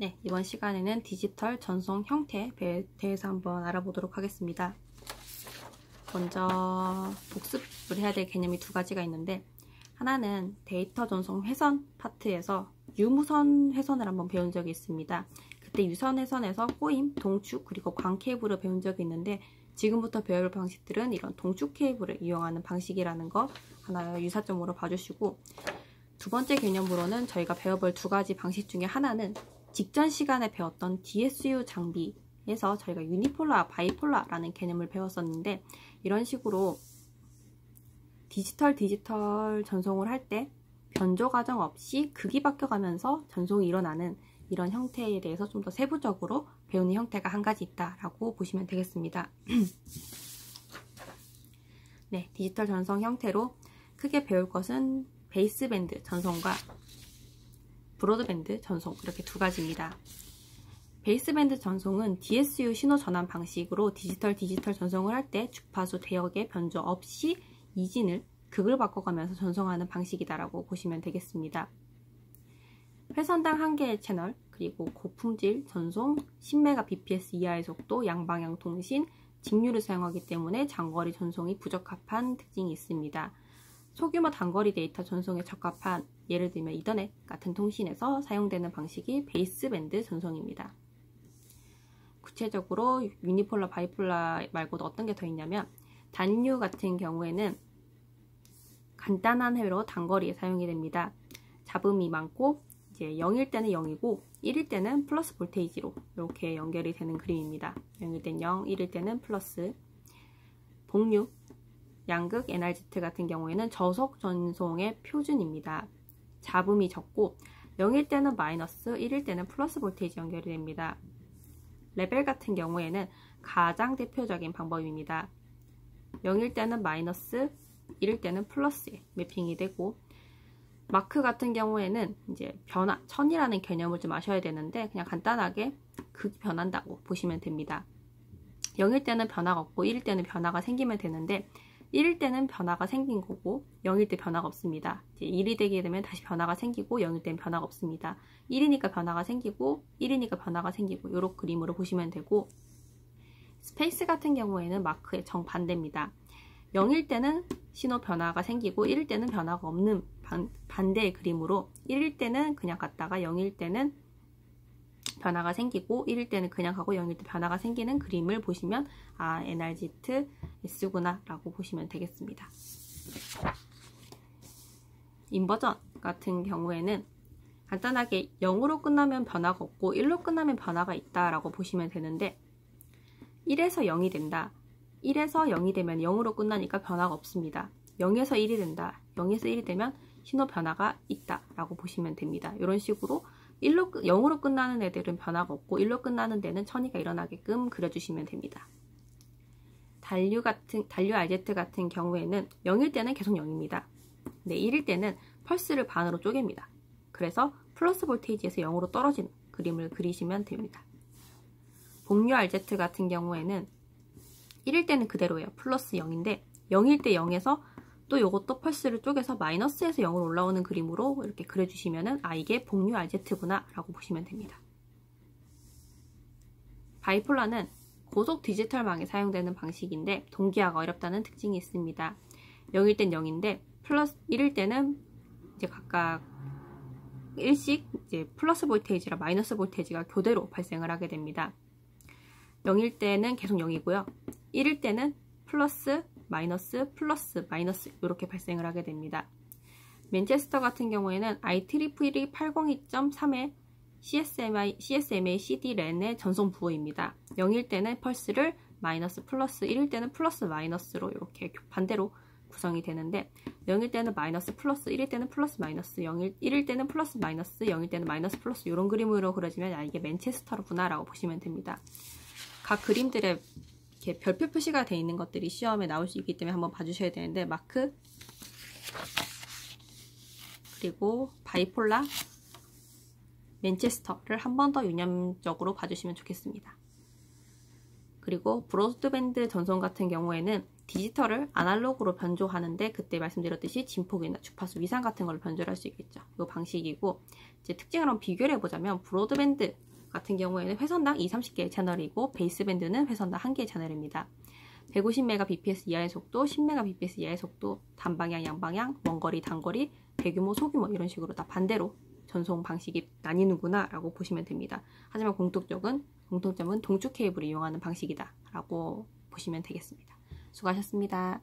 네, 이번 시간에는 디지털 전송 형태에 대해서 한번 알아보도록 하겠습니다. 먼저 복습을 해야 될 개념이 두 가지가 있는데 하나는 데이터 전송 회선 파트에서 유무선 회선을 한번 배운 적이 있습니다. 그때 유선 회선에서 꼬임, 동축, 그리고 광 케이블을 배운 적이 있는데 지금부터 배울 방식들은 이런 동축 케이블을 이용하는 방식이라는 거 하나 유사점으로 봐주시고 두 번째 개념으로는 저희가 배워볼 두 가지 방식 중에 하나는 직전 시간에 배웠던 DSU 장비에서 저희가 유니폴라, 바이폴라라는 개념을 배웠었는데 이런 식으로 디지털 디지털 전송을 할 때 변조 과정 없이 극이 바뀌어가면서 전송이 일어나는 이런 형태에 대해서 좀 더 세부적으로 배우는 형태가 한 가지 있다라고 보시면 되겠습니다. 네, 디지털 전송 형태로 크게 배울 것은 baseband 전송과 broadband 전송 이렇게 두 가지입니다. baseband 전송은 DSU 신호 전환 방식으로 디지털 디지털 전송을 할 때 주파수 대역의 변조 없이 이진을 극을 바꿔가면서 전송하는 방식이다라고 보시면 되겠습니다. 회선당 1개의 채널, 그리고 고품질 전송, 10Mbps 이하의 속도, 양방향 통신, 직류를 사용하기 때문에 장거리 전송이 부적합한 특징이 있습니다. 소규모 단거리 데이터 전송에 적합한 예를 들면 이더넷 같은 통신에서 사용되는 방식이 baseband 전송입니다. 구체적으로 unipolar, bipolar 말고도 어떤 게 더 있냐면 단류 같은 경우에는 간단한 회로 단거리에 사용이 됩니다. 잡음이 많고 이제 0일 때는 0이고 1일 때는 플러스 voltage로 이렇게 연결이 되는 그림입니다. 0일 때는 0, 1일 때는 플러스 복류 양극 NRZ 같은 경우에는 저속 전송의 표준입니다. 잡음이 적고 0일 때는 마이너스, 1일 때는 플러스 voltage 연결이 됩니다. 레벨 같은 경우에는 가장 대표적인 방법입니다. 0일 때는 마이너스, 1일 때는 플러스에 매핑이 되고 마크 같은 경우에는 이제 변화, 천이라는 개념을 좀 아셔야 되는데 그냥 간단하게 극이 변한다고 보시면 됩니다. 0일 때는 변화가 없고 1일 때는 변화가 생기면 되는데 1일 때는 변화가 생긴 거고 0일 때 변화가 없습니다. 이제 1이 되게 되면 다시 변화가 생기고 0일 때는 변화가 없습니다. 1이니까 변화가 생기고 1이니까 변화가 생기고 이런 그림으로 보시면 되고 스페이스 같은 경우에는 마크의 정반대입니다. 0일 때는 신호 변화가 생기고 1일 때는 변화가 없는 반, 대의 그림으로 1일 때는 그냥 갔다가 0일 때는 변화가 생기고 1일 때는 그냥 가고 0일 때 변화가 생기는 그림을 보시면 아 NRZ S구나 라고 보시면 되겠습니다. 인버전 같은 경우에는 간단하게 0으로 끝나면 변화가 없고 1로 끝나면 변화가 있다 라고 보시면 되는데 1에서 0이 된다. 1에서 0이 되면 0으로 끝나니까 변화가 없습니다. 0에서 1이 된다. 0에서 1이 되면 신호 변화가 있다 라고 보시면 됩니다. 이런 식으로 1로, 0으로 끝나는 애들은 변화가 없고 1로 끝나는 데는 천이가 일어나게끔 그려주시면 됩니다. 단류 같은, 단류 RZ 같은 경우에는 0일 때는 계속 0입니다. 네, 1일 때는 펄스를 반으로 쪼갭니다. 그래서 플러스 볼테이지에서 0으로 떨어지는 그림을 그리시면 됩니다. 복류 RZ 같은 경우에는 1일 때는 그대로예요. 플러스 0인데 0일 때 0에서 또 이것도 펄스를 쪼개서 마이너스에서 0으로 올라오는 그림으로 이렇게 그려주시면은 아 이게 복류 RZ구나 라고 보시면 됩니다. 바이폴라는 고속 디지털망에 사용되는 방식인데 동기화가 어렵다는 특징이 있습니다. 0일 땐 0인데 플러스 1일 때는 이제 각각 일씩 이제 플러스 볼테이지랑 마이너스 볼테이지가 교대로 발생을 하게 됩니다. 0일 때는 계속 0이고요. 1일 때는 플러스 마이너스 플러스 마이너스 이렇게 발생을 하게 됩니다. 맨체스터 같은 경우에는 IEEE 802.3의 CSMA, CSMA CD 랜의 전송 부호입니다. 0일 때는 펄스를 마이너스 플러스 1일 때는 플러스 마이너스로 이렇게 반대로 구성이 되는데 0일 때는 마이너스 플러스 1일 때는 플러스 마이너스 0일 1일 때는 플러스 마이너스 0일 때는 마이너스 플러스 이런 그림으로 그려지면 아 이게 맨체스터로구나 라고 보시면 됩니다. 각 그림들의 이렇게 별표 표시가 되어 있는 것들이 시험에 나올 수 있기 때문에 한번 봐주셔야 되는데 마크 그리고 bipolar 맨체스터를 한 번 더 유념적으로 봐주시면 좋겠습니다. 그리고 broadband 전송 같은 경우에는 디지털을 아날로그로 변조하는데 그때 말씀드렸듯이 진폭이나 주파수 위상 같은 걸 변조할 수 있겠죠. 이 방식이고 이제 특징을 한번 비교를 해보자면 broadband 같은 경우에는 회선당 2, 30개의 채널이고 베이스밴드는 회선당 1개의 채널입니다. 150Mbps 이하의 속도, 10Mbps 이하의 속도, 단방향, 양방향, 원거리, 단거리, 대규모, 소규모 이런 식으로 다 반대로 전송 방식이 나뉘는구나 라고 보시면 됩니다. 하지만 공통점은, 공통점은 동축 케이블을 이용하는 방식이다 라고 보시면 되겠습니다. 수고하셨습니다.